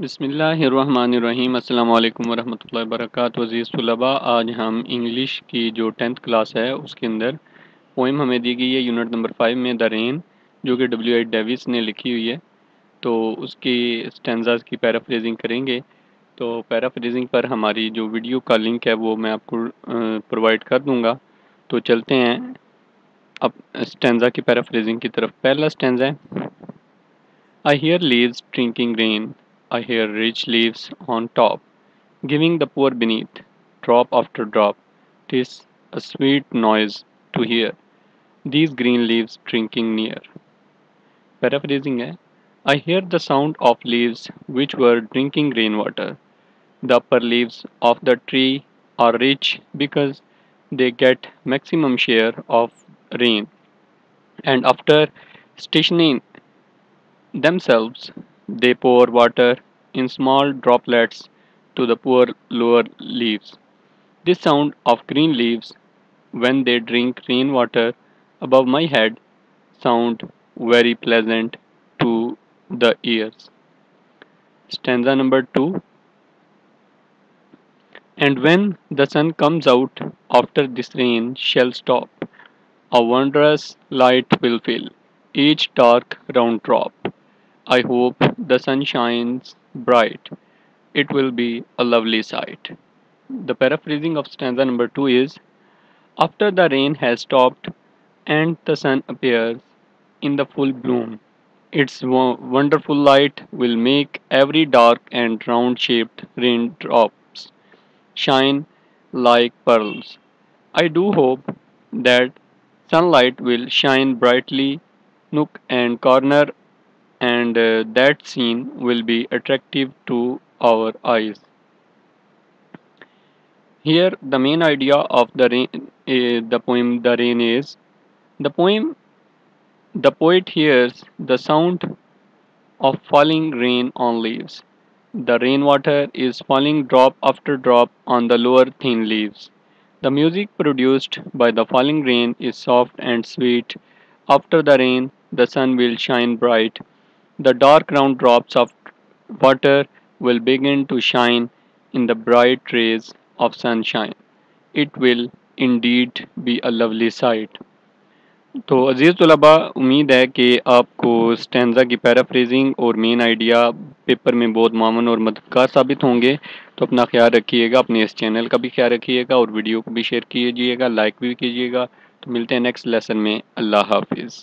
बिसमीम अल्लाम वरहमल वरक वज़ीज़ तलबा, आज हम इंग्लिश की जो टेंथ क्लास है, उसके अंदर पोइम हमें दी गई है यूनिट नंबर फाइव में, द रेन, जो कि डब्ल्यू आई डेविस ने लिखी हुई है। तो उसकी स्टेंजाज की पैराफ्रेजिंग करेंगे। तो पैराफ्रेजिंग पर हमारी जो वीडियो का लिंक है, वो मैं आपको प्रोवाइड कर दूँगा। तो चलते हैं। अब स्टेंजा की पैराफ्रेजिंग की तरफ़। पहला स्टेंजा है I hear leaves drinking rain. I hear rich leaves on top, giving the poor beneath, drop after drop. Tis a sweet noise to hear, these green leaves drinking near. Paraphrasing hai, I hear the sound of leaves which were drinking rainwater. The upper leaves of the tree are rich because they get maximum share of rain. And after stationing themselves they pour water in small droplets to the poor lower leaves. This sound of green leaves when they drink rainwater above my head sound very pleasant to the ears. Stanza number 2 And when the sun comes out after this rain shall stop, a wondrous light will fill each dark round drop. I hope the sun shines bright. It will be a lovely sight. The paraphrasing of stanza number 2 is After the rain has stopped and the sun appears in the full bloom, its wonderful light will make every dark and round shaped raindrops shine like pearls. I do hope that sunlight will shine brightly nook and corner and uh, that scene will be attractive to our eyes. Here the main idea of the rain, uh, the poem The Rain is the poem the poet hears the sound of falling rain on leaves. The rainwater is falling drop after drop on the lower thin leaves. The music produced by the falling rain is soft and sweet. After the rain, the sun will shine bright the dark round drops of water will begin to shine in the bright rays of sunshine. It will indeed be a lovely sight. तो अज़ीज़ तलबा, उम्मीद है कि आपको stanza की paraphrasing और main idea paper में बहुत मामन और मददगार साबित होंगे तो अपना ख्याल रखिएगा, अपने इस चैनल का भी ख्याल रखिएगा और वीडियो को भी शेयर कीजिएगा लाइक भी कीजिएगा तो मिलते हैं नेक्स्ट लेसन में अल्लाह हाफिज़